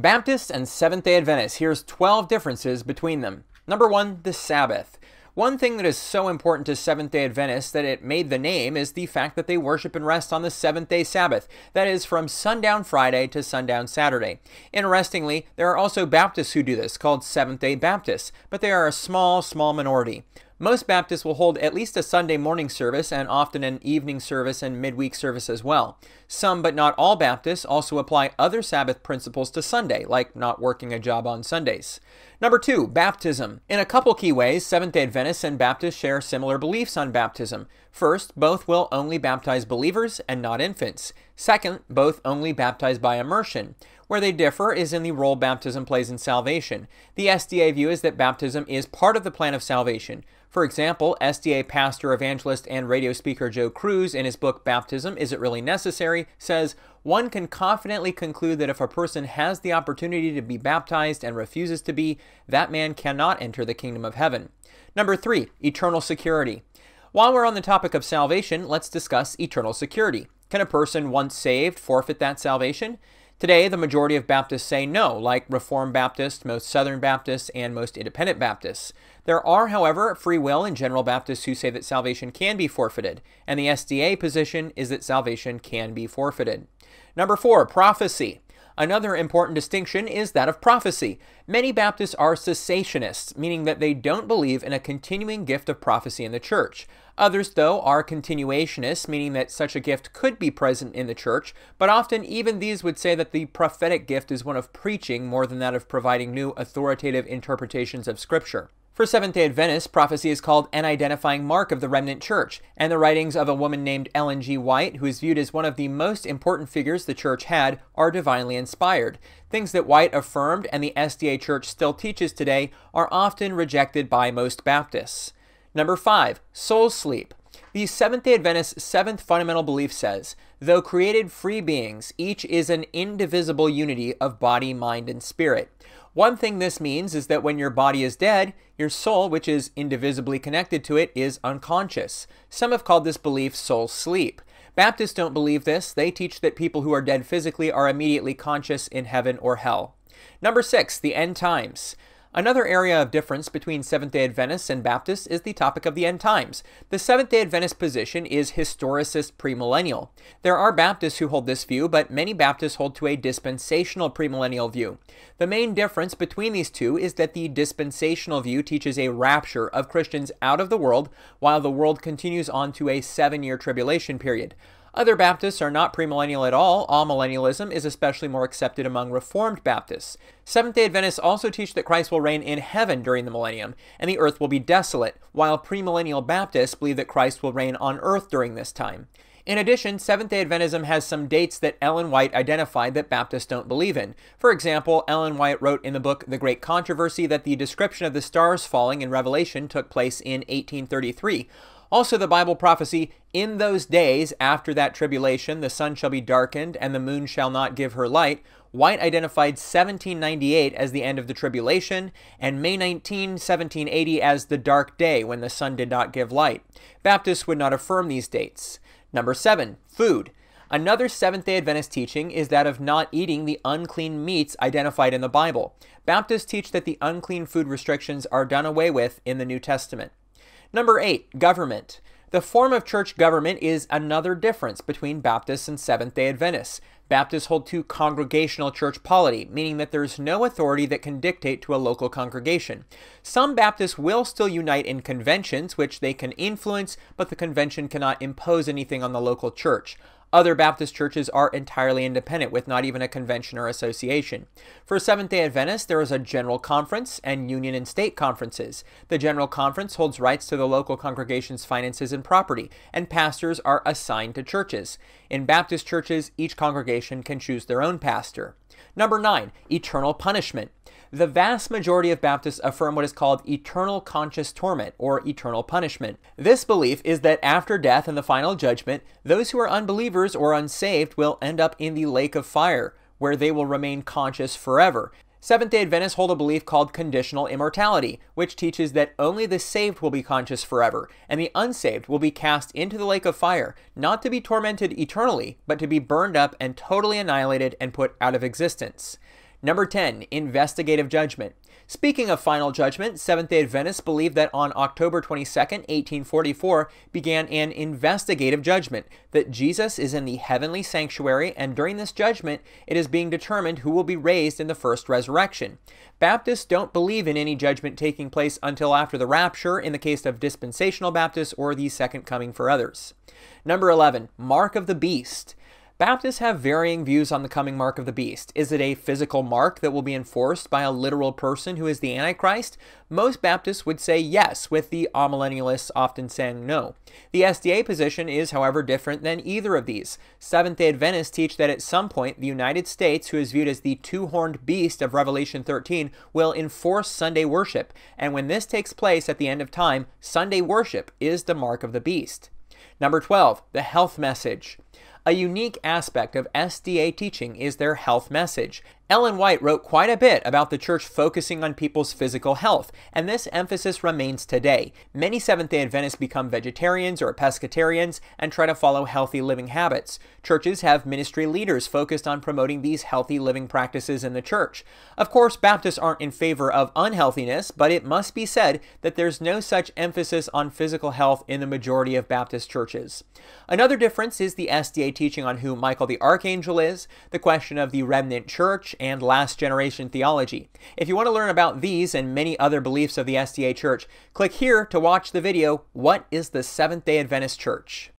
Baptists and Seventh day Adventists, here's 12 differences between them. Number one, the Sabbath. One thing that is so important to Seventh day Adventists that it made the name is the fact that they worship and rest on the seventh day Sabbath, that is, from sundown Friday to sundown Saturday. Interestingly, there are also Baptists who do this, called Seventh day Baptists, but they are a small, small minority. Most Baptists will hold at least a Sunday morning service and often an evening service and midweek service as well. Some, but not all Baptists, also apply other Sabbath principles to Sunday, like not working a job on Sundays. Number two, baptism. In a couple key ways, Seventh day Adventists and Baptists share similar beliefs on baptism. First, both will only baptize believers and not infants. Second, both only baptize by immersion. Where they differ is in the role baptism plays in salvation. The SDA view is that baptism is part of the plan of salvation. For example, SDA pastor, evangelist, and radio speaker Joe Crews, in his book Baptism Is It Really Necessary, says one can confidently conclude that if a person has the opportunity to be baptized and refuses to be, that man cannot enter the kingdom of heaven. Number three, eternal security. While we're on the topic of salvation, let's discuss eternal security. Can a person once saved forfeit that salvation? Today, the majority of Baptists say no, like Reformed Baptists, most Southern Baptists, and most Independent Baptists. There are, however, free will and general Baptists who say that salvation can be forfeited, and the SDA position is that salvation can be forfeited. Number four, prophecy. Another important distinction is that of prophecy. Many Baptists are cessationists, meaning that they don't believe in a continuing gift of prophecy in the church. Others, though, are continuationists, meaning that such a gift could be present in the church, but often even these would say that the prophetic gift is one of preaching more than that of providing new authoritative interpretations of Scripture. For Seventh day Adventists, prophecy is called an identifying mark of the remnant church, and the writings of a woman named Ellen G. White, who is viewed as one of the most important figures the church had, are divinely inspired. Things that White affirmed and the SDA church still teaches today are often rejected by most Baptists. Number five, soul sleep. The Seventh day Adventist seventh fundamental belief says, though created free beings, each is an indivisible unity of body, mind, and spirit. One thing this means is that when your body is dead, your soul, which is indivisibly connected to it, is unconscious. Some have called this belief soul sleep. Baptists don't believe this. They teach that people who are dead physically are immediately conscious in heaven or hell. Number six, the end times. Another area of difference between Seventh day Adventists and Baptists is the topic of the end times. The Seventh day Adventist position is historicist premillennial. There are Baptists who hold this view, but many Baptists hold to a dispensational premillennial view. The main difference between these two is that the dispensational view teaches a rapture of Christians out of the world, while the world continues on to a seven year tribulation period. Other Baptists are not premillennial at all. Amillennialism is especially more accepted among Reformed Baptists. Seventh day Adventists also teach that Christ will reign in heaven during the millennium, and the earth will be desolate, while premillennial Baptists believe that Christ will reign on earth during this time. In addition, Seventh day Adventism has some dates that Ellen White identified that Baptists don't believe in. For example, Ellen White wrote in the book The Great Controversy that the description of the stars falling in Revelation took place in 1833. Also, the Bible prophecy, in those days after that tribulation, the sun shall be darkened and the moon shall not give her light. White identified 1798 as the end of the tribulation and May 19, 1780 as the dark day when the sun did not give light. Baptists would not affirm these dates. Number seven, food. Another Seventh day Adventist teaching is that of not eating the unclean meats identified in the Bible. Baptists teach that the unclean food restrictions are done away with in the New Testament. Number eight, government. The form of church government is another difference between Baptists and Seventh day Adventists. Baptists hold to congregational church polity, meaning that there's no authority that can dictate to a local congregation. Some Baptists will still unite in conventions, which they can influence, but the convention cannot impose anything on the local church. Other Baptist churches are entirely independent, with not even a convention or association. For Seventh day Adventists, there is a general conference and union and state conferences. The general conference holds rights to the local congregation's finances and property, and pastors are assigned to churches. In Baptist churches, each congregation can choose their own pastor. Number nine, eternal punishment. The vast majority of Baptists affirm what is called eternal conscious torment or eternal punishment. This belief is that after death and the final judgment, those who are unbelievers or unsaved will end up in the lake of fire, where they will remain conscious forever. Seventh day Adventists hold a belief called conditional immortality, which teaches that only the saved will be conscious forever, and the unsaved will be cast into the lake of fire, not to be tormented eternally, but to be burned up and totally annihilated and put out of existence. Number 10, investigative judgment. Speaking of final judgment, Seventh day Adventists believe that on October 22, 1844, began an investigative judgment, that Jesus is in the heavenly sanctuary, and during this judgment, it is being determined who will be raised in the first resurrection. Baptists don't believe in any judgment taking place until after the rapture in the case of dispensational Baptists or the second coming for others. Number 11, Mark of the Beast. Baptists have varying views on the coming mark of the beast. Is it a physical mark that will be enforced by a literal person who is the Antichrist? Most Baptists would say yes, with the amillennialists often saying no. The SDA position is, however, different than either of these. Seventh day Adventists teach that at some point the United States, who is viewed as the two horned beast of Revelation 13, will enforce Sunday worship. And when this takes place at the end of time, Sunday worship is the mark of the beast. Number 12, the health message. A unique aspect of SDA teaching is their health message. Ellen White wrote quite a bit about the church focusing on people's physical health, and this emphasis remains today. Many Seventh day Adventists become vegetarians or pescatarians and try to follow healthy living habits. Churches have ministry leaders focused on promoting these healthy living practices in the church. Of course, Baptists aren't in favor of unhealthiness, but it must be said that there's no such emphasis on physical health in the majority of Baptist churches. Another difference is the SDA teaching on who Michael the Archangel is, the question of the remnant church, and last generation theology. If you want to learn about these and many other beliefs of the SDA Church, click here to watch the video, What is the Seventh day Adventist Church?